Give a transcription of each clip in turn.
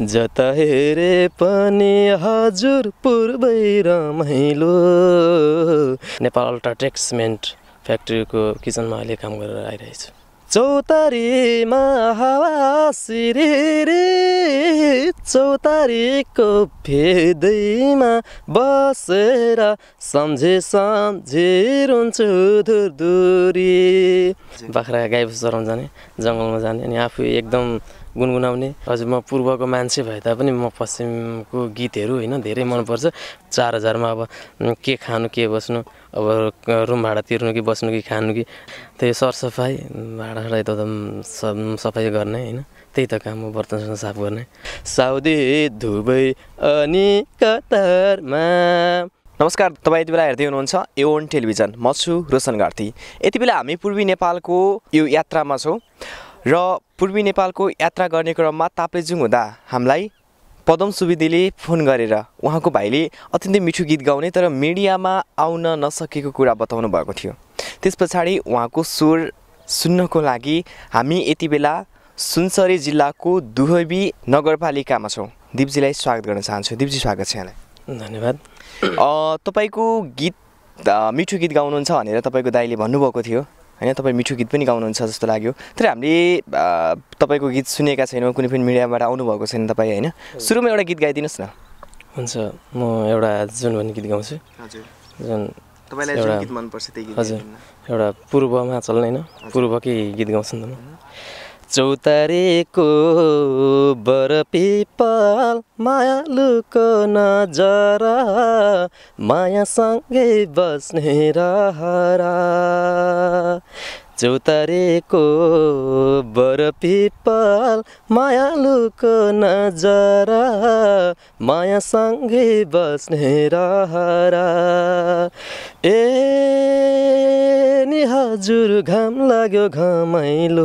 जता हेरे पनि हजुर पूर्वै रमाइलो नेपाल अल्ट्राटेक्समेन्ट फ्याक्ट्रीको किचनमा अहिले काम गरेर आइरहेको छु चौतारीमा हावा सिरिरी चौतारीको फेदैमा बसेर सम्झे सम्झे रुन्छु धुर दुरी बाख्रा गाई चराउनु जाने जङ्गलमा जाने अनि आफू एकदम गुनगुनाउने। हजुर म पूर्वको मान्छे भए तापनि म पश्चिमको गीतहरू होइन धेरै मनपर्छ। चार हजारमा अब के खानु के बस्नु अब रुम भाडा तिर्नु कि बस्नु कि खानु कि त्यही सरसफाइ भाँडासाँडा एकदम सफाइ गर्ने होइन त्यही त काम हो बर्तन साफ गर्ने। साउदी धुबै अनि कतारमा। नमस्कार तपाईँ यति बेला हेर्दै हुनुहुन्छ एओन टेलिभिजन म छु रोशन गार्थी यति बेला हामी पूर्वी नेपालको यो यात्रामा छौँ। र पूर्वी नेपालको यात्रा गर्ने क्रममा ताप्लेजुङ हुँदा हामीलाई पदम सुवेदीले फोन गरेर उहाँको भाइले अत्यन्तै मिठो गीत गाउने तर मिडियामा आउन नसकेको कुरा बताउनु भएको थियो। त्यस पछाडि उहाँको स्वर सुन्नको लागि हामी यति बेला सुनसरी जिल्लाको दुहबी नगरपालिकामा छौँ। दिपजीलाई स्वागत गर्न चाहन्छु। दिपजी स्वागत छ यहाँलाई। धन्यवाद। तपाईँको गीत मिठो गीत गाउनुहुन्छ भनेर तपाईँको दाइले भन्नुभएको थियो। होइन तपाईँ मिठो गीत पनि गाउनुहुन्छ जस्तो लाग्यो। तर हामीले तपाईँको गीत सुनेका छैनौँ कुनै पनि मिडियाबाट आउनुभएको छैन तपाईँ होइन? सुरुमा एउटा गीत गाइदिनुहोस् न। हुन्छ म एउटा जुन भन्ने गीत गाउँछु। हजुर। जुन तपाईँलाई जुन जुन गीत गीत मनपर्छ त्यही हजुर एउटा पूर्वमा चल्ने होइन पूर्वकै गीत गाउँछु नि त म। चौतारीको बर पिपल मायालुको नजरा मायासँगै बस्ने रहरा। चौतारीको बर पिपल मायालुको नजरा मायासँगै बस्ने रहरा। ए हजुर घाम लाग्यो घमाइलो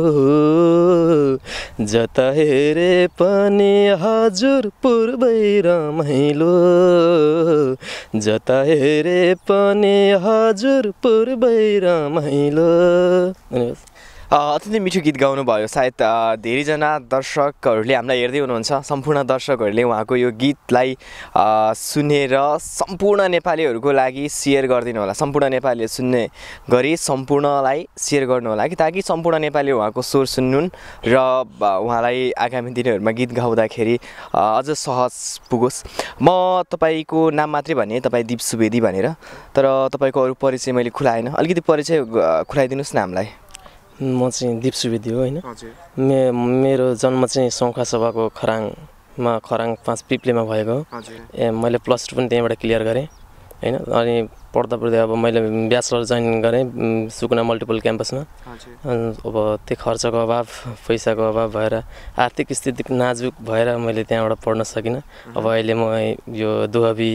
जता हेरे पनि हजुर पूर्वै रमाइलो। जता हेरे पनि हजुर पूर्वै रमाइलो। अत्यन्तै मिठो गीत गाउनुभयो सायद धेरैजना दर्शकहरूले हामीलाई हेर्दै हुनुहुन्छ। सम्पूर्ण दर्शकहरूले उहाँको यो गीतलाई सुनेर सम्पूर्ण नेपालीहरूको लागि सेयर गरिदिनु होला। सम्पूर्ण नेपालीले सुन्ने गरी सम्पूर्णलाई सेयर गर्नु होला कि ताकि सम्पूर्ण नेपाली उहाँको स्वर सुन्नुन् र उहाँलाई आगामी दिनहरूमा गीत गाउँदाखेरि अझ सहज पुगोस्। म तपाईँको नाम मात्रै भने तपाईँ दिप सुवेदी भनेर तर तपाईँको अरू परिचय मैले खुलाएन। अलिकति परिचय खुलाइदिनुहोस् न हामीलाई। म चाहिँ दिप सुवेदी हो होइन? मे मेरो जन्म चाहिँ सौखा सभाको खराङमा खराङ पाँच पिप्लेमा भएको हो। ए मैले प्लस टू पनि त्यहीँबाट क्लियर गरेँ होइन? अनि पढ्दा पढ्दै अब मैले ब्याचलर जोइन गरेँ सुकुना मल्टिपल क्याम्पसमा। अब त्यो खर्चको अभाव पैसाको अभाव भएर आर्थिक स्थिति नाजुक भएर मैले त्यहाँबाट पढ्न सकिनँ। अब अहिले म यो दुहबी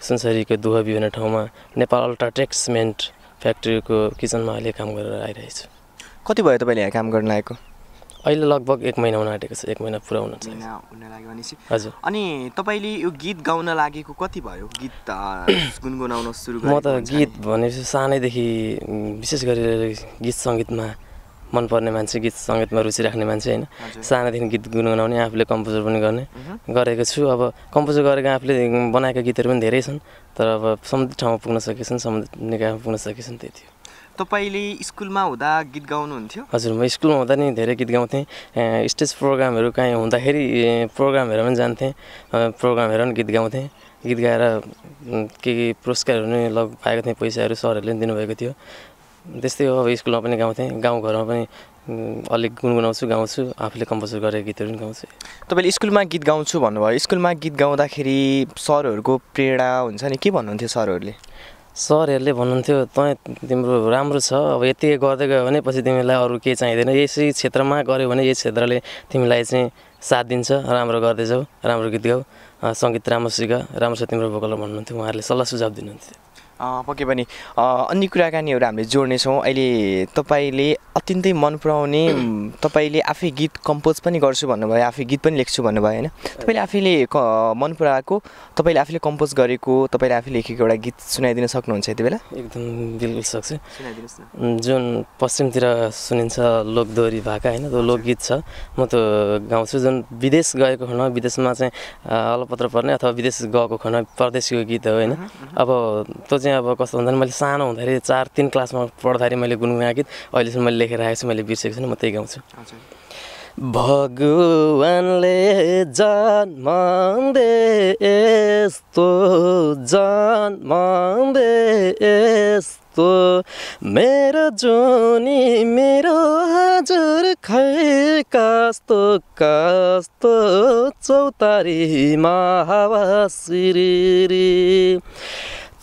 सुनसरीको दुहबी भन्ने ठाउँमा नेपाल अल्ट्राटेक्समेन्ट फ्याक्ट्रीको किचनमा अहिले काम गरेर आइरहेको छु कति भयो तपाईँले यहाँ काम गर्न आएको? अहिले लगभग एक महिना हुन आँटेको छ एक महिना पुरा हुन लाग्यो भनेपछि। हजुर। अनि तपाईँले यो गीत गाउन लागेको कति भयो? गीत गुनगुनाउन सुरु म त गीत? भनेपछि सानैदेखि विशेष गरेर गीत सङ्गीतमा मनपर्ने मान्छे गीत सङ्गीतमा रुचि राख्ने मान्छे होइन। सानैदेखि गीत गुनगुनाउने आफूले कम्पोजर पनि गर्ने। गरेको छु। अब कम्पोजर गरेको आफूले बनाएका गीतहरू पनि धेरै छन् तर अब समुद्र ठाउँमा पुग्न सकेछन् समुद्र निकायमा पुग्न सकेछन् त्यति हो। तपाईँले स्कुलमा हुँदा गीत गाउनुहुन्थ्यो? हजुर म स्कुलमा हुँदा नि धेरै गीत गाउँथेँ। स्टेज प्रोग्रामहरू काहीँ हुँदाखेरि प्रोग्रामहरू पनि जान्थेँ। प्रोग्रामहरू पनि गीत गाउँथेँ। गीत गाएर के के पुरस्कारहरू पनि लग पाएको थिएँ पैसाहरू सरहरूले पनि दिनुभएको थियो। त्यस्तै हो अब स्कुलमा पनि गाउँथेँ। गाउँघरमा पनि अलिक गुनगुनाउँछु गाउँछु आफूले कम्पोज गरेको गीतहरू पनि गाउँछु। तपाईँले स्कुलमा गीत गाउँछु भन्नुभयो। स्कुलमा गीत गाउँदाखेरि सरहरूको प्रेरणा हुन्छ नि? के भन्नुहुन्थ्यो सरहरूले? सरहरूले भन्नुहुन्थ्यो तँ तिम्रो राम्रो छ अब यति गर्दै गयो भने पछि तिमीलाई अरू केही चाहिँदैन। यसै क्षेत्रमा गऱ्यो भने यस क्षेत्रले तिमीलाई चाहिँ साथ दिन्छ राम्रो गर्दै जाऊ राम्रो गीत गाऊ। सङ्गीत राम्रो सिक राम्रो छ तिम्रो भोकल भन्नुहुन्थ्यो। उहाँहरूले सल्लाह सुझाव दिनुहुन्थ्यो। पक्कै पनि अन्य कुराकानीहरू हामीले जोड्नेछौँ। अहिले तपाईँले अत्यन्तै मन पराउने तपाईँले आफै गीत कम्पोज पनि गर्छु भन्नुभयो आफै गीत पनि लेख्छु भन्नुभयो होइन? तपाईँले आफैले मन पराएको तपाईँले आफैले कम्पोज गरेको तपाईँले आफै लेखेको एउटा गीत सुनाइदिन सक्नुहुन्छ यति बेला? एकदम बिल्कुल सक्छु। जुन पश्चिमतिर सुनिन्छ लोकदोहोरी भाका होइन? त्यो लोकगीत छ। म त्यो गाउँछु। जुन विदेश गएको खण्डमा विदेशमा चाहिँ अलपत्र पर्ने अथवा विदेश गएको खण्डमा परदेशीको गीत हो होइन? अब त्यो चाहिँ अब कस्तो भन्दा मैले सानो हुँदाखेरि चार तिन क्लासमा पढ्दाखेरि मैले गुनगुनाएको गीत अहिलेसम्म मैले लेखेर आएको छु मैले बिर्सेको छु म त्यही गाउँछु। भगवानले जन्म दे यस्तो जन्म दे यस्तो मेरो जुनी मेरो हजुर खै कस्तो कस्तो चौतारीमा हावा सिरिरी।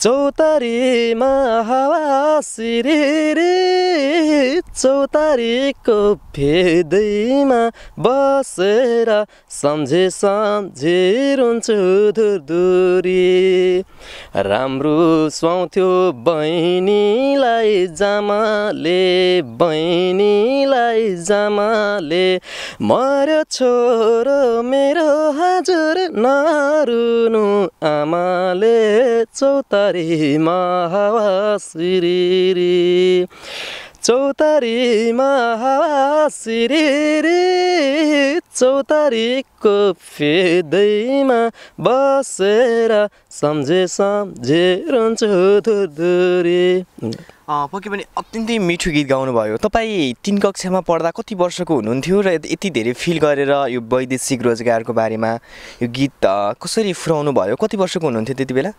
चौतारीमा हावा सिरिरी चौतारीको फेदैमा बसेर सम्झे सम्झे रुन्छु धुरधुरी। राम्रो सुहाउँथ्यो बहिनीलाई जामाले बहिनीलाई जामाले। मर्यो छोरो मेरो हजुर नरुनु आमाले चौतारीमा हावा सिरिरी चौतारीमा हावा सिरिरी चौतारीको फेदैमा बसेर सम्झे सम्झे रुन्छु धुरधुरी। पक्कै पनि अत्यन्तै मिठो गीत गाउनुभयो। तपाईँ तिन कक्षामा पढ्दा कति वर्षको हुनुहुन्थ्यो र यति- धेरै फिल गरेर यो वैदेशिक रोजगारको बारेमा यो गीत कसरी फुराउनु भयो कति वर्षको हुनुहुन्थ्यो त्यति बेला?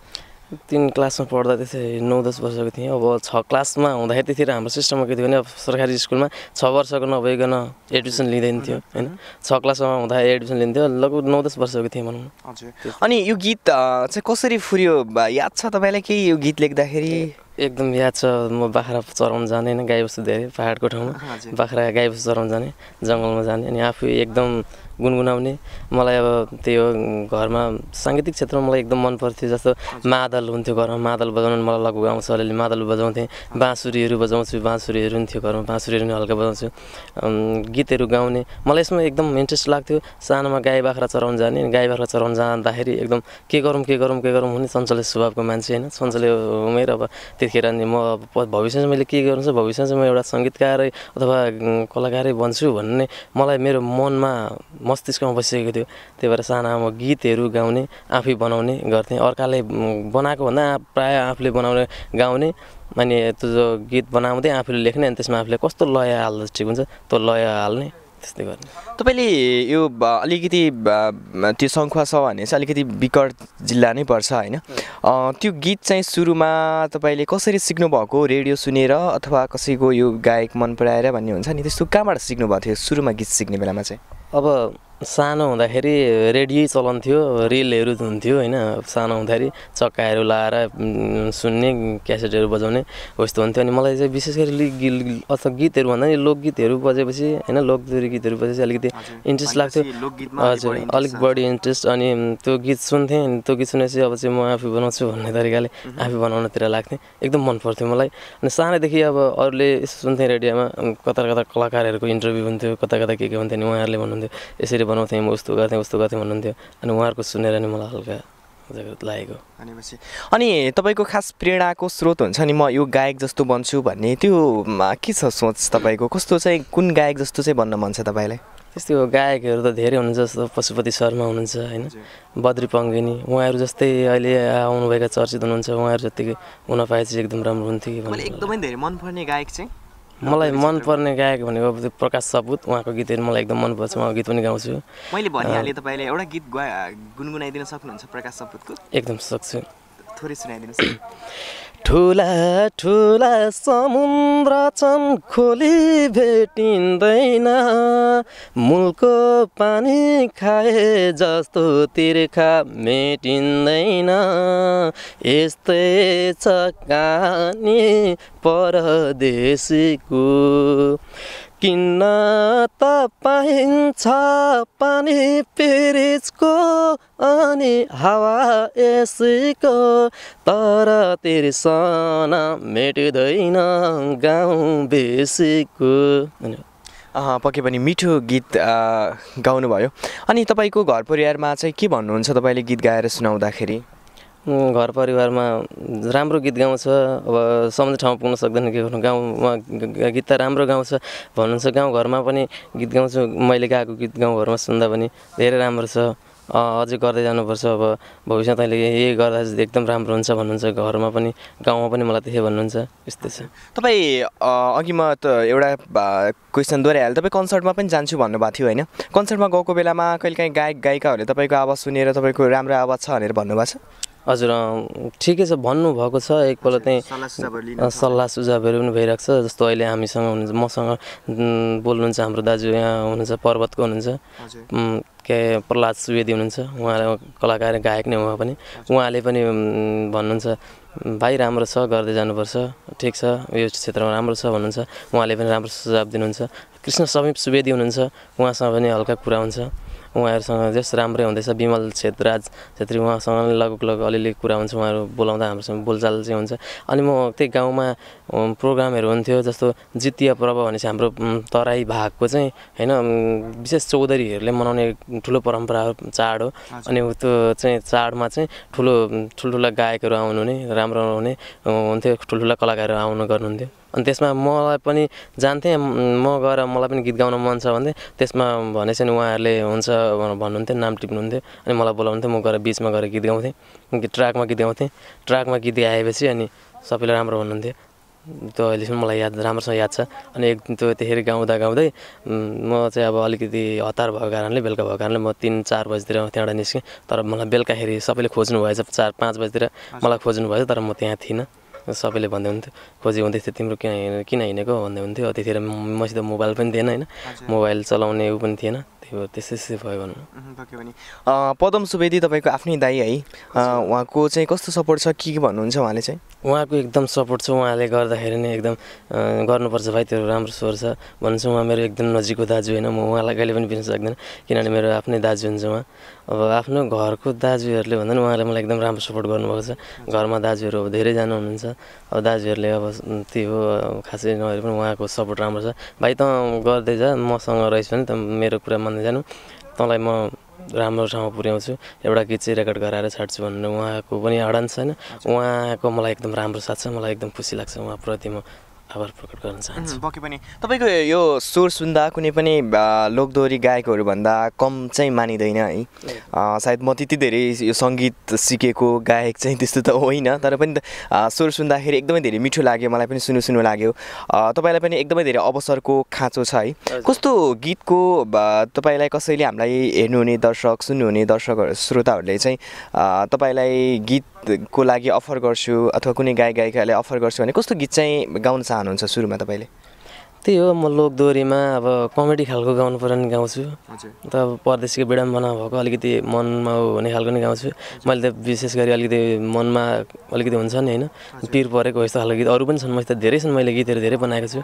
तिन क्लासमा पढ्दा त्यसै नौ दस वर्षको थिएँ। अब छ क्लासमा हुँदाखेरि त्यतिखेर हाम्रो सिस्टममा के थियो भने अब सरकारी स्कुलमा छ वर्षको नभइकन एडमिसन लिँदैन थियो होइन? छ क्लासमा हुँदा एडमिसन लिन्थ्यो लगभग नौ दस वर्षको थिएँ भनौँ हजुर। अनि यो गीत चाहिँ कसरी फुर्यो? याद छ तपाईँलाई केही यो गीत लेख्दाखेरि? एकदम याद छ म बाख्रा चराउन जाने होइन गाईबस्तु धेरै पाहाडको ठाउँमा। बाख्रा गाईबस्तु चराउन जाने जङ्गलमा जाने अनि आफै एकदम गुनगुनाउने। मलाई अब त्यही हो घरमा साङ्गीतिक क्षेत्रमा मलाई एकदम मन पर्थ्यो जस्तो मादल हुन्थ्यो घरमा मादल बजाउनु मलाई लगभग आउँछ अलिअलि। मादल बजाउँथेँ बाँसुरीहरू बजाउँछु बाँसुरीहरू पनि थियो घरमा बाँसुरीहरू पनि हल्का बजाउँछु। गीतहरू गाउने। मलाई यसमा एकदम इन्ट्रेस्ट लाग्थ्यो सानोमा गाई बाख्रा चराउन जाने गाई बाख्रा चराउन जाँदाखेरि एकदम के गरौँ के गरौँ के गरौँ हुने सञ्चले स्वभावको मान्छे होइन। सञ्चले उमेर अब त्यतिखेर अनि म भविष्यमा मैले के गर्नु छ भविष्यमा चाहिँ म एउटा सङ्गीतकारै अथवा कलाकारै बन्छु भन्ने मलाई मेरो मनमा मस्तिष्कमा बसिसकेको थियो। त्यही भएर सानामा म गीतहरू गाउने आफै बनाउने गर्थेँ। अर्काले बनाएको भन्दा प्रायः आफूले बनाउने गाउने अनि त्यो गीत बनाउँदै आफूले लेख्ने अनि त्यसमा आफूले कस्तो लय हाल्दा ठिक हुन्छ त्यो लय हाल्ने त्यस्तै गर्ने। तपाईँले यो अलिकति त्यो सङ्खुवा छ भने चाहिँ अलिकति विकट जिल्ला नै पर्छ होइन। त्यो गीत चाहिँ सुरुमा तपाईँले कसरी सिक्नुभएको? रेडियो सुनेर अथवा कसैको यो गायक मन पराएर भन्ने हुन्छ नि त्यस्तो कहाँबाट सिक्नुभएको थियो? सुरुमा गीत सिक्ने बेलामा चाहिँ। अब सानो हुँदाखेरि रेडियो चलाउँथ्यो रिलहरू हुन्थ्यो होइन। सानो हुँदाखेरि चक्काहरू लाएर उम्, सुन्ने क्यासेटहरू बजाउने हो यस्तो हुन्थ्यो। अनि मलाई चाहिँ विशेष गरी लि- गिल अथवा गीतहरू भन्दा नि लोकगीतहरू बजेपछि होइन लोकदोरी गीतहरू बजेपछि अलिकति इन्ट्रेस्ट लाग्थ्यो। हजुर अलिक बढी इन्ट्रेस्ट अनि त्यो गीत सुन्थेँ अनि त्यो गीत सुनेपछि अब चाहिँ म आफै बनाउँछु भन्ने तरिकाले आफै बनाउनतिर लाग्थेँ। एकदम मन पर्थ्यो मलाई। अनि सानैदेखि अब अरूले यसो सुन्थेँ रेडियोमा कता कता कलाकारहरूको इन्टरभ्यू हुन्थ्यो कता कता के के हुन्थ्यो अनि उहाँहरूले भन्नुहुन्थ्यो। यसरी बनाउँथेँ म उस्तो गर्थेँ उस्तो गर्थेँ भन्नुहुन्थ्यो। अनि उहाँहरूको सुनेर नि मलाई हल्का लागेको। भनेपछि अनि तपाईँको खास प्रेरणाको स्रोत हुन्छ नि म यो गायक जस्तो बन्छु भन्ने त्यो के छ सोच तपाईँको? कस्तो चाहिँ कुन गायक जस्तो चाहिँ बन्न मन छ तपाईँलाई? त्यस्तै गायकहरू त धेरै हुनुहुन्छ जस्तो पशुपति शर्मा हुनुहुन्छ होइन? बद्री पङ्गिनी उहाँहरू जस्तै अहिले आउनुभएका चर्चित हुनुहुन्छ उहाँहरू जतिकै हुन पाए चाहिँ एकदम राम्रो हुन्थ्यो एकदमै धेरै मनपर्ने गायक चाहिँ मलाई मनपर्ने गायक भनेको प्रकाश सपुत उहाँको गीतहरू मलाई एकदम मनपर्छ उहाँको गीत पनि गाउँछु। मैले भनिहालेँ तपाईँले एउटा गीत गुनगुनाइदिन सक्नुहुन्छ प्रकाश सपुतको एकदम सक्छु। थोरै सुनाइदिनुहोस् ठुला ठुला समुद्र छन् खोली भेटिँदैन। मुलको पानी खाए जस्तो तिर्खा मेटिँदैन। यस्तै छ कहानी परदेशीको। किन्न त पाइन्छ पानी पिरिजको अनि हावा यसको तर तिर्सना मेटिँदैन गाउँ बेसीको। पक्कै पनि मिठो गीत गाउनुभयो। अनि तपाईँको घर परिवारमा चाहिँ के भन्नुहुन्छ तपाईँले गीत गाएर सुनाउँदाखेरि? घर परिवारमा राम्रो गीत गाउँछ अब सम्झ ठाउँ पुग्न सक्दैन के गर्नु गाउँमा गीत त राम्रो गाउँछ भन्नुहुन्छ गाउँघरमा पनि गीत गाउँछु। मैले गाएको गीत गाउँघरमा सुन्दा पनि धेरै राम्रो छ। अझै गर्दै जानुपर्छ। अब भविष्यमा तैँले यही गर्दा एकदम राम्रो हुन्छ भन्नुहुन्छ। घरमा पनि गाउँमा पनि मलाई त्यही भन्नुहुन्छ। यस्तै छ। तपाईँ अघि म त एउटा क्वेसन दोहोऱ्याइहालेँ। तपाईँ कन्सर्टमा पनि जान्छु भन्नुभएको थियो होइन। कन्सर्टमा गएको बेलामा कहिलेकाहीँ गायक गायिकाहरूले तपाईँको आवाज सुनेर तपाईँको राम्रो आवाज छ भनेर भन्नुभएको छ? हजुर ठिकै छ भन्नुभएको छ। एकपल्ट चाहिँ सल्लाह सुझावहरू पनि भइरहेको छ जस्तो अहिले हामीसँग हुनुहुन्छ मसँग बोल्नुहुन्छ हाम्रो दाजु यहाँ हुनुहुन्छ पर्वतको हुनुहुन्छ। के प्रहलाद सुवेदी हुनुहुन्छ उहाँ कलाकार गायक नै उहाँ पनि। उहाँले पनि भन्नुहुन्छ भाइ राम्रो छ गर्दै जानुपर्छ ठिक छ यो क्षेत्रमा राम्रो छ भन्नुहुन्छ। उहाँले पनि राम्रो सुझाव दिनुहुन्छ। कृष्ण समीप सुवेदी हुनुहुन्छ उहाँसँग पनि हल्का कुरा हुन्छ। उहाँहरूसँग जस राम्रै हुँदैछ विमल छेत्रराज छेत्री उहाँसँग लगभग लगभग अलिअलि कुरा हुन्छ उहाँहरू बोलाउँदा हाम्रोसँग बोलचाल चाहिँ हुन्छ। अनि म त्यही गाउँमा प्रोग्रामहरू हुन्थ्यो जस्तो जितिया पर्व भनेपछि हाम्रो उम्, तराई भागको चाहिँ होइन विशेष चौधरीहरूले मनाउने ठुलो परम्परा हो, चाड हो। अनि त्यो चाहिँ चाडमा चाहिँ ठुलो ठुल्ठुला गायकहरू आउनु हुने राम्रो हुने हुन्थ्यो ठुल्ठुला कलाकारहरू आउनु गर्नुहुन्थ्यो। अनि त्यसमा मलाई पनि जान्थेँ। म गएर मलाई पनि गीत गाउन मन छ भन्थेँ। त्यसमा भनेपछि नि उहाँहरूले हुन्छ भनेर भन्नुहुन्थ्यो नाम टिप्नुहुन्थ्यो। अनि मलाई बोलाउनुहुन्थ्यो म गएर बिचमा गएर गीत गाउँथेँ। गीत ट्र्याकमा गीत गाउँथेँ। ट्र्याकमा गीत गाएपछि अनि सबैले राम्रो भन्नुहुन्थ्यो। त्यो अहिलेसम्म मलाई याद राम्रोसँग याद छ। अनि एक त्यो त्यतिखेर गाउँदा गाउँदै म चाहिँ अब अलिकति हतार भएको कारणले बेलुका भएको कारणले म तिन चार बजीतिर त्यहाँबाट निस्केँ। तर मलाई बेलुकाखेरि सबैले खोज्नु भएछ चार पाँच बजीतिर। मलाई खोज्नु भएछ तर म त्यहाँ थिइनँ। सबैले भन्दै हुन्थ्यो खोजी हुँदै थियो तिम्रो किन हिँड- किन हिँडेको भन्दै हुन्थ्यो त्यतिखेर मसित मोबाइल पनि थिएन होइन। मोबाइल चलाउने ऊ पनि थिएन। त्यही भएर त्यस्तै त्यस्तै भयो भनौँ अ, पदम सुवेदी तपाईँको आफ्नै दाई है? उहाँको चाहिँ कस्तो सपोर्ट छ? के के भन्नुहुन्छ उहाँले चाहिँ? उहाँको एकदम सपोर्ट छ उहाँले गर्दाखेरि नै एकदम गर्नुपर्छ भाइ त्यो राम्रो स्वर छ। भन्नुहुन्छ उहाँ मेरो एकदम नजिकको दाजु होइन म उहाँलाई कहिले पनि बिर्सन सक्दिनँ किनभने मेरो आफ्नै दाजु हुन्छ उहाँ। अब आफ्नो घरको दाजुहरूले भन्दा पनि उहाँले मलाई एकदम राम्रो सपोर्ट गर्नुभएको छ। घरमा दाजुहरू अब धेरैजना हुनुहुन्छ अब दाजुहरूले अब त्यही हो खासै नभए पनि उहाँको सपोर्ट राम्रो छ। भाइ त गर्दै जा मसँग रहेछ भने त मेरो कुरा मान्दै जानु। तँलाई म राम्रो ठाउँमा पुर्याउँछु। एउटा गीत चाहिँ रेकर्ड गराएर छाड्छु भनेर उहाँको पनि अडान छैन। उहाँको मलाई एकदम राम्रो साथ छ। मलाई एकदम खुसी लाग्छ। उहाँप्रति म आभार प्रकट गर्न चाहन्छु। पक्कै पनि। तपाईँको यो स्वर सुन्दा कुनै पनि आ, लोकदोहोरी गायकहरूभन्दा कम चाहिँ मानिँदैन है। सायद म त्यति धेरै यो सङ्गीत सिकेको गायक चाहिँ त्यस्तो त होइन तर पनि स्वर सुन्दाखेरि एकदमै धेरै मिठो लाग्यो मलाई पनि सुन्नु सुन्नु लाग्यो। तपाईँलाई पनि एकदमै धेरै अवसरको खाँचो छ है। कस्तो गीतको तपाईँलाई कसैले हामीलाई हेर्नुहुने दर्शक सुन्नुहुने दर्शकहरू श्रोताहरूले चाहिँ तपाईँलाई गीतको लागि अफर गर्छु अथवा कुनै गायक गायिकालाई अफर गर्छु भने कस्तो गीत चाहिँ गाउन चाहनुहुन्छ सुरुमा तपाईँले? त्यही हो म लोकदोहोरीमा अब कमेडी खालको गाउनु पर्यो भने गाउँछु। त अब परदेशीको विडम्बना भएको अलिकति मनमा हुने खालको नै गाउँछु। मैले त विशेष गरी अलिकति मनमा अलिकति हुन्छ नि होइन पिर परेको यस्तो खालको गीत अरू पनि छन् मसित धेरै छन् मैले गीतहरू धेरै बनाएको छु।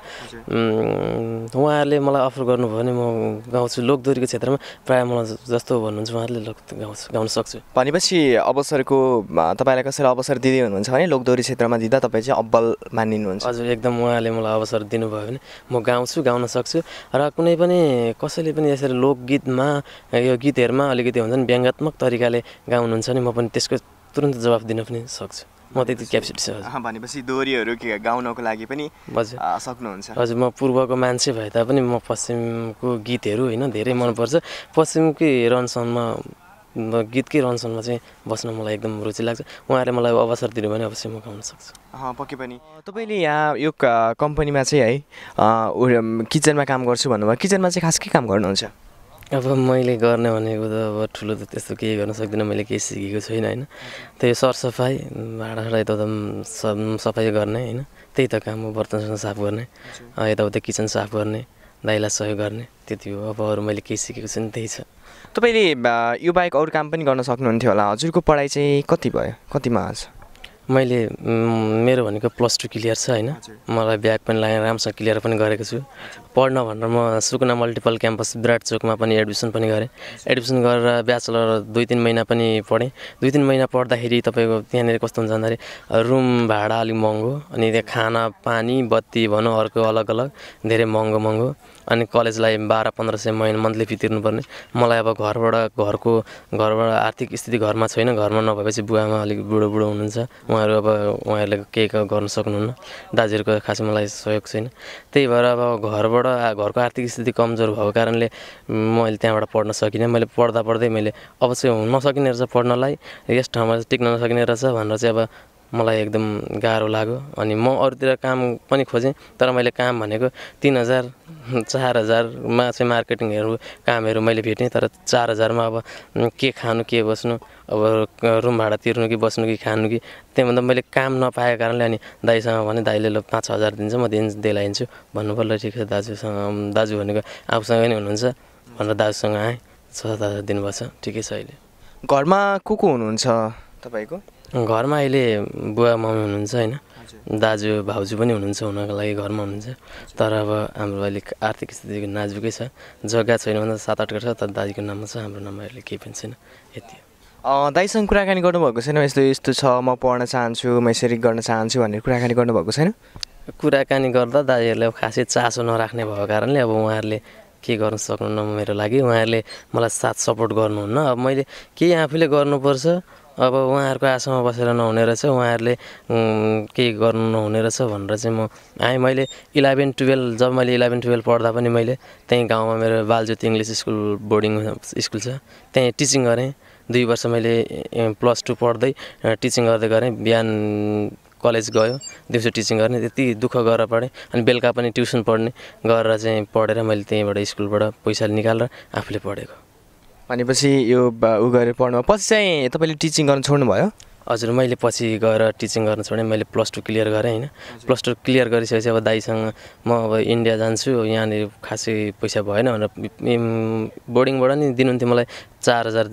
उहाँहरूले मलाई अफर गर्नुभयो भने म गाउँछु लोकदोहोरीको क्षेत्रमा प्रायः मलाई जस्तो भन्नुहुन्छ उहाँहरूले लोक गाउँछु गाउन सक्छु। भनेपछि अवसरको तपाईँलाई कसैले अवसर दिँदै हुनुहुन्छ भने लोकदोहोरी क्षेत्रमा दिँदा तपाईँ चाहिँ अब्बल मानिनुहुन्छ। हजुर एकदम उहाँले मलाई अवसर दिनुभयो भने म गाउँछु गाउन सक्छु। र कुनै पनि कसैले पनि यसरी लोकगीतमा यो गीतहरूमा अलिकति हुन्छ नि व्यङ्गात्मक तरिकाले गाउनुहुन्छ नि म पनि त्यसको तुरन्त जवाफ दिन पनि सक्छु। म त्यति क्यापेसिटी छ भनेपछि दोहोरीहरू के गाउनको लागि पनि हजुर सक्नुहुन्छ। हजुर म पूर्वको मान्छे भए तापनि म पश्चिमको गीतहरू होइन धेरै मनपर्छ। पश्चिमकै रहनसहनमा म गीतकै रहनसहनमा चाहिँ बस्न मलाई एकदम रुचि लाग्छ। उहाँहरूले मलाई अवसर दिनुभयो भने अवश्य म गाउन सक्छु। अँ, पक्कै पनि। तपाईँले यहाँ यो कम्पनीमा चाहिँ है किचनमा काम गर्छु भन्नुभयो। किचनमा चाहिँ खास के काम गर्नुहुन्छ? अब मैले गर्ने भनेको त अब ठुलो त त्यस्तो केही गर्न सक्दिनँ। मैले केही सिकेको छैन होइन। त्यही सरसफाइ भाँडासाँडा यताउता सफाइ गर्ने होइन। त्यही त काम हो बर्तनसँग साफ गर्ने अँ, यताउता किचन साफ गर्ने दाइलाई सहयोग गर्ने त्यति हो। अब अरू मैले केही सिकेको छैन त्यही छ। तपाईँले यो बाहेक अरू काम पनि गर्न सक्नुहुन्थ्यो होला। हजुरको पढाइ चाहिँ कति भयो? कतिमा छ मैले मेरो भनेको प्लस टू क्लियर छ होइन। मलाई ब्याग पनि लागेर राम्रोसँग क्लियर पनि गरेको छु। पढ्न भनेर म सुकुना मल्टिपल क्याम्पस विराट चोकमा पनि एडमिसन पनि गरेँ। एडमिसन गरेर ब्याचलर दुई तिन महिना पनि पढेँ। दुई तिन महिना पढ्दाखेरि तपाईँको त्यहाँनिर कस्तो हुन्छ भन्दाखेरि रुम भाडा अलिक महँगो अनि त्यहाँ खाना पानी बत्ती भनौँ अर्को अलग अलग धेरै महँगो महँगो अनि कलेजलाई बाह्र पन्ध्र सय महिना मन्थली फी तिर्नुपर्ने। मलाई अब घरबाट घरको घरबाट आर्थिक स्थिति घरमा छैन घरमा नभएपछि बुवामा अलिक बुढो बुढो हुनुहुन्छ। उहाँहरू अब उहाँहरूले केही गर्न सक्नुहुन्न। दाजुहरूको खासै मलाई सहयोग छैन। त्यही भएर अब घरबाट घरको आर्थिक स्थिति कमजोर भएको कारणले मैले त्यहाँबाट पढ्न सकिनँ। मैले पढ्दा पढ्दै मैले अवश्य हुन नसकिने रहेछ पढ्नलाई। यस ठाउँमा टिक्न नसकिने रहेछ भनेर चाहिँ अब मलाई एकदम गाह्रो लाग्यो। अनि म अरूतिर काम पनि खोजेँ तर मैले काम भनेको तिन हजार चार हजारमा चाहिँ मार्केटिङहरू कामहरू मैले भेटेँ तर चार हजारमा अब के खानु के बस्नु अब रुम भाडा तिर्नु कि बस्नु कि खानु कि त्यहीभन्दा मैले काम नपाएको कारणले अनि दाइसँग भने दाइले ल पाँच हजार दिन्छ म दिन दिलाइदिन्छु। भन्नु पर्यो ठिक छ दाजुसँग दाजु भनेको आफूसँग नै हुनुहुन्छ। भनेर दाजुसँग आएँ छ हजार छ ठिकै छ अहिले। घरमा को को हुनुहुन्छ तपाईँको? घरमा अहिले बुवा मम्मी हुनुहुन्छ होइन। दाजु भाउजू पनि हुनुहुन्छ हुनको लागि घरमा हुनुहुन्छ। तर अब हाम्रो अलिक आर्थिक स्थिति नाजुकै छ। जग्गा छैन भन्दा सात आठ घर छ तर दाजुको नाममा छ हाम्रो नाममा अहिले केही पनि छैन। यति दाइसँग कुराकानी गर्नुभएको छैन? यस्तो यस्तो छ म पढ्न चाहन्छु म यसरी गर्न चाहन्छु भनेर कुराकानी गर्नुभएको छैन? कुराकानी गर्दा दाजुहरूले अब खासै चासो नराख्ने भएको कारणले अब उहाँहरूले के गर्न सक्नुहुन्न मेरो लागि? उहाँहरूले मलाई साथ सपोर्ट गर्नुहुन्न। अब मैले केही आफूले गर्नुपर्छ। अब उहाँहरूको आशामा बसेर नहुने रहेछ उहाँहरूले केही गर्नु नहुने रहेछ भनेर चाहिँ म आएँ मैले इलेभेन टुवेल्भ जब मैले इलेभेन टुवेल्भ पढ्दा पनि मैले त्यहीँ गाउँमा मेरो Baljyoti English school boarding school छ त्यहीँ टिचिङ गरेँ। दुई वर्ष मैले प्लस टू पढ्दै टिचिङ गर्दै गरेँ बिहान कलेज गयो दिउँसो टिचिङ गर्ने त्यति दुःख गरेर पढेँ। अनि बेलुका पनि ट्युसन पढ्ने गरेर चाहिँ पढेर मैले त्यहीँबाट स्कुलबाट पैसा निकालेर आफूले पढेको। भनेपछि यो उ गरेर पढ्नु पछि चाहिँ तपाईँले टिचिङ गर्न छोड्नुभयो? हजुर मैले पछि गएर टिचिङ गर्न छोडेँ। मैले प्लस टू क्लियर गरेँ होइन। प्लस टू क्लियर गरिसकेपछि अब दाइसँग म अब इन्डिया जान्छु यहाँनिर खासै पैसा भएन भनेर बोर्डिङबाट नि दिनुहुन्थ्यो मलाई चार हजार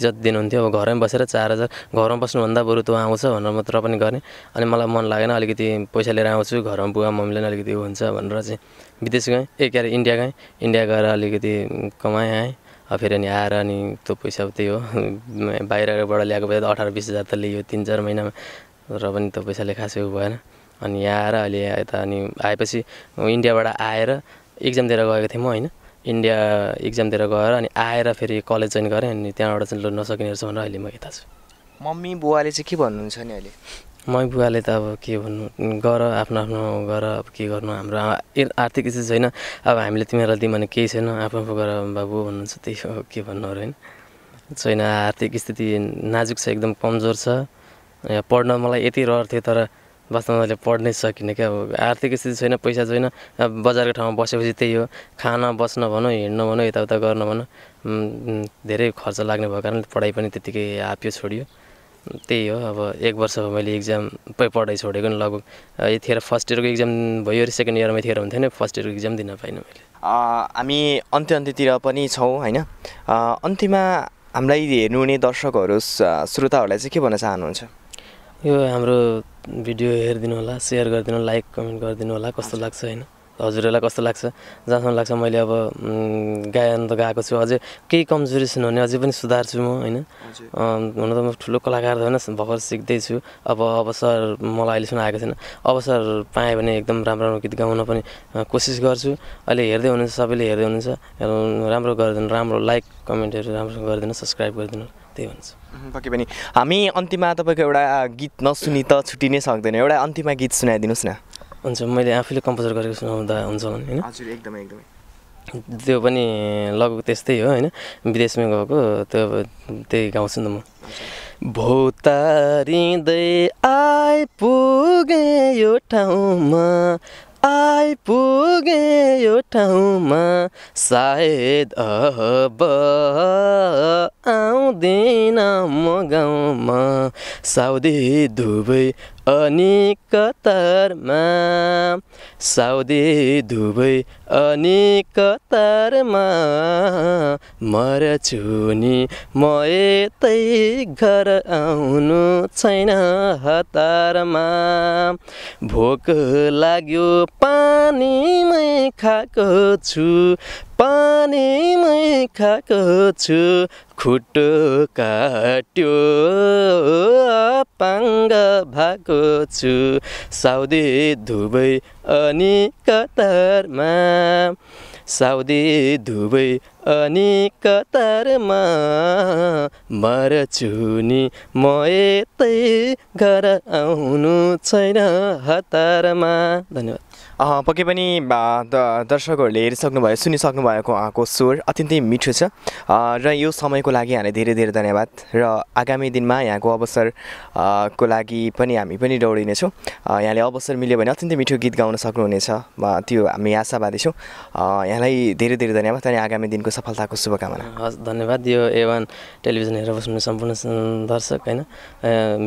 जति दिनुहुन्थ्यो। अब घरमै बसेर चार हजार घरमा बस्नुभन्दा बरु तँ आउँछ भनेर मात्र पनि गरेँ अनि मलाई मन लागेन अलिकति पैसा लिएर आउँछु घरमा बुवा मम्मीले पनि अलिकति हुन्छ भनेर चाहिँ विदेश गएँ। ए के अरे इन्डिया गएँ। इन्डिया गएर अलिकति कमाएँ आएँ। फेरि अनि आएर अनि त्यो पैसा त्यही हो। बाहिरबाट ल्याएको पैसा त अठार बिस हजार त लियो तिन चार महिनामा। र पनि त्यो पैसाले खासै भएन। अनि यहाँ आएर अहिले यता अनि आएपछि इन्डियाबाट आएर इक्जाम दिएर गएको थिएँ म होइन। इन्डिया इक्जाम दिएर गएर अनि आएर फेरि कलेज जोइन गरेँ अनि त्यहाँबाट चाहिँ नसकिने रहेछ भनेर अहिले म यता छु। मम्मी बुवाले चाहिँ के भन्नुहुन्छ नि अहिले? मै बुवाले त अब के भन्नु गर आफ्नो आफ्नो गर अब के गर्नु हाम्रो आर्थिक स्थिति छैन। अब हामीले तिमीहरूलाई दियौँ भने केही छैन आफू आफू गर बाबु भन्नुहुन्छ त्यही हो के भन्नु अरू होइन। छैन आर्थिक स्थिति नाजुक छ एकदम कमजोर छ। पढ्न मलाई यति रहर थियो तर वास्तवमा मैले पढ्नै सकिनँ क्या। अब आर्थिक स्थिति छैन पैसा छैन बजारको ठाउँमा बसेपछि त्यही हो। खान बस्न भनौँ हिँड्न भनौँ यताउता गर्न भनौँ। धेरै खर्च लाग्ने भएको कारणले पढाइ पनि त्यत्तिकै आप्यो छोडियो। त्यही हो अब एक वर्ष भयो मैले इक्जाम पढाइ छोडेको नि लगभग। यतिखेर फर्स्ट इयरको इक्जाम भयो अरे सेकेन्ड इयरमा यतिखेर हुन्थेन फर्स्ट इयरको इक्जाम दिन पाइनँ मैले। हामी अन्त्य अन्त्यतिर पनि छौँ होइन? अन्त्यमा हामीलाई हेर्नुहुने दर्शकहरू स- श्रोताहरूलाई चाहिँ के भन्न चाहनुहुन्छ? यो हाम्रो भिडियो हेरिदिनु होला सेयर गरिदिनु लाइक कमेन्ट गरिदिनु होला कस्तो लाग्छ होइन? हजुरहरूलाई कस्तो लाग्छ? जहाँसम्म लाग्छ मैले अब गायन त गाएको छु। अझै केही कमजोरी छैन भने अझै पनि सुधार्छु म होइन? हुन त म ठुलो कलाकार त होइन भर्खर सिक्दैछु। अब अवसर मलाई अहिलेसम्म आएको छैन। अवसर पाएँ भने एकदम राम्रो राम्रो गीत गाउन पनि कोसिस गर्छु। अहिले हेर्दै हुनुहुन्छ सबैले हेर्दै हुनुहुन्छ। राम्रो गरिदिनु राम्रो लाइक कमेन्टहरू राम्रोसँग गरिदिनु सब्सक्राइब गरिदिनु त्यही हुन्छ पक्कै पनि। हामी अन्त्यमा तपाईँको एउटा गीत नसुनि त छुट्टिनै सक्दैन। एउटा अन्त्यमा गीत सुनाइदिनुहोस् न। हुन्छ मैले आफूले कम्पोजर गरेको सुनाउँदा हुन्छ होला नि होइन? हजुर एकदमै एकदमै। त्यो पनि लगभग त्यस्तै हो होइन? विदेशमै गएको त्यो त्यही गाउँछु नि म। भौतारिँदै आइपुगे यो ठाउँमा आइपुगे यो ठाउँमा सायद अब आउँदिन म गाउँमा। साउदी दुबई अनि कतारमा साउदी दुबई अनि कतारमा मर्छु नि म यतै घर आउनु छैन हतारमा। भोक लाग्यो पानीमै खाएको छु पानीमै खाएको छु खुट्टो काट्यो पाङ्ग भएको छु साउदी दुबई अनि कतारमा। साउदी दुबई अनि कतारमा। मर्छु नि म यतै घर आउनु छैन हतारमा। धन्यवाद। पक्कै पनि दर्शकहरूले हेरिसक्नुभयो सुनिसक्नु भएको उहाँको स्वर अत्यन्तै मिठो छ। र यो समयको लागि यहाँलाई धेरै धेरै धन्यवाद। र आगामी दिनमा यहाँको अवसर अँ, को लागि पनि हामी पनि दौडिनेछौँ। यहाँले अवसर मिल्यो भने अत्यन्तै मिठो गीत गाउन सक्नुहुनेछ। त्यो हामी आशावादी छौँ। यहाँलाई धेरै धेरै धन्यवाद अनि आगामी दिनको सफलताको शुभकामना। हस् धन्यवाद। यो ए वान टेलिभिजन हेरेर बस्नु सम्पूर्ण दर्शक होइन?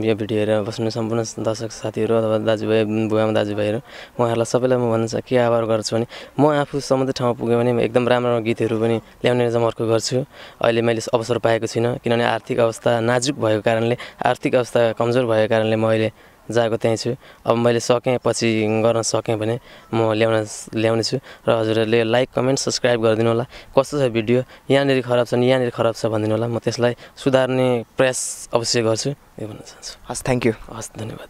यो भिडियो हेरेर बस्नु सम्पूर्ण दर्शक साथीहरू अथवा दाजुभाइ बुवामा दाजुभाइहरू उहाँहरूलाई सबैलाई म भन्न चाह के आभार गर्छु भने म आफू सम्बन्धित ठाउँमा पुगेँ भने एकदम राम्रो राम्रो गीतहरू पनि ल्याउने जमर्को गर्छु। अहिले मैले अवसर पाएको छुइनँ किनभने आर्थिक अवस्था नाजुक भएको कारणले आर्थिक अवस्था कमजोर भएको कारणले म अहिले जाएको त्यहीँ छु। अब मैले सकेँ पछि गर्न सकेँ भने म ल्याउन ल्याउने छु। र हजुरहरूले लाइक कमेन्ट सब्सक्राइब गरिदिनु होला। कस्तो छ भिडियो? यहाँनिर खराब छ नि यहाँनिर खराब छ भनिदिनु होला। म त्यसलाई सुधार्ने प्रयास अवश्य गर्छु। यो भन्न चाहन्छु। हस् थ्याङ्क यू हस् धन्यवाद।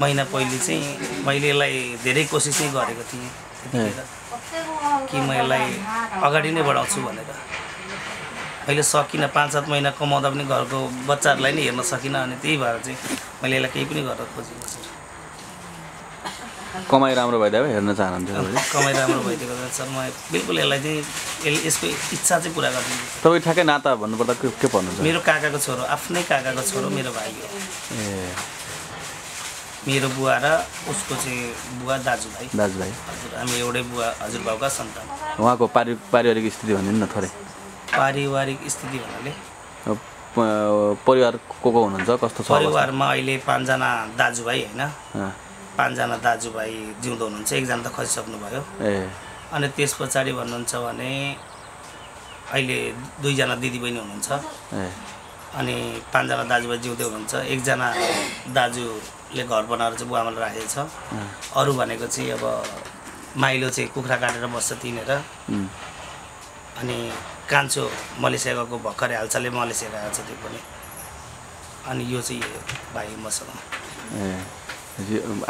महिना पहिले चाहिँ मैले यसलाई धेरै कोसिस गरेको थिएँ। कि म यसलाई अगाडि नै बढाउँछु भनेर। अहिले सकिनँ पाँच सात महिना कमाउँदा पनि घरको बच्चाहरूलाई नै हेर्न सकिनँ अनि त्यही भएर चाहिँ मैले यसलाई केही पनि गर्न खोजेको छु कमाइ राम्रो भइदियो हेर्न चाहनुहुन्थ्यो कमाइ राम्रो भइदिएको छ सर म बिल्कुल यसलाई चाहिँ यसले- यसको इच्छा चाहिँ पुरा गरिदिन्छु तपाईँ ठ्याक्कै नाता भन्नुपर्दा के के भन्नुहुन्छ? मेरो काकाको छोरो आफ्नै काकाको छोरो मेरो भाइ हो। ए। मेरो बुवा र उसको चाहिँ बुवा दाजुभाइ। दाजुभाइ। हजुर हामी एउटै बुवा हजुरबाउका सन्तान। उहाँको पारि पारिवारिक स्थिति भनिदिनु न थोरै। पारिवारिक स्थिति भन्नाले? परिवार को को हुनुहुन्छ? कस्तो छ? परिवारमा अहिले पाँचजना दाजुभाइ होइन। पाँचजना दाजुभाइ जिउँदो हुनुहुन्छ। एकजना त खसिसक्नुभयो। ए। अनि त्यस पछाडि भन्नुहुन्छ भने अहिले दुईजना दिदीबहिनी हुनुहुन्छ। ए। अनि पाँचजना दाजुभाइ जिउँदै हुनुहुन्छ। एकजना दाजुले घर बनाएर चाहिँ बुवामाले राखेको छ। अरू भनेको चाहिँ अब माइलो चाहिँ कुखुरा काटेर बस्छ तिनीहरू उम्, अनि कान्छो मलेसिया गएको भर्खरै हालसालै मलेसिया गएको छ त्यो पनि। अनि यो चाहिँ भाइ मसँग।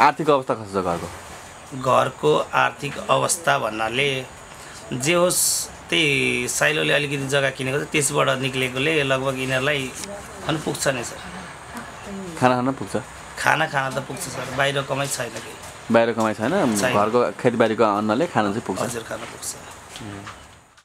आर्थिक अवस्था कस्तो छ घरको? घरको आर्थिक अवस्था भन्नाले जे होस् त्यही साइलोले अलिकति जग्गा किनेको छ त्यसबाट निक्लेकोले लगभग यिनीहरूलाई अनि पुग्छ नै सर। खाना खान पुग्छ? खाना खाना त पुग्छ सर बाहिर कमाइ छैन केही। बाहिर कमाइ छैन। घरको खेतीबारीको अन्नले खान चाहिँ पुग्छ? हजुर खाना पुग्छ।